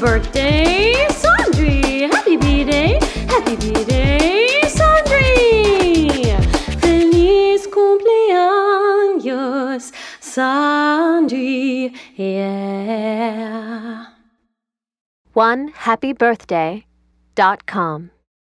birthday, Sandri! Happy B-Day! Happy B-Day, Sandri! Feliz cumpleaños, Sandri! Yeah. One happy birthday dot com.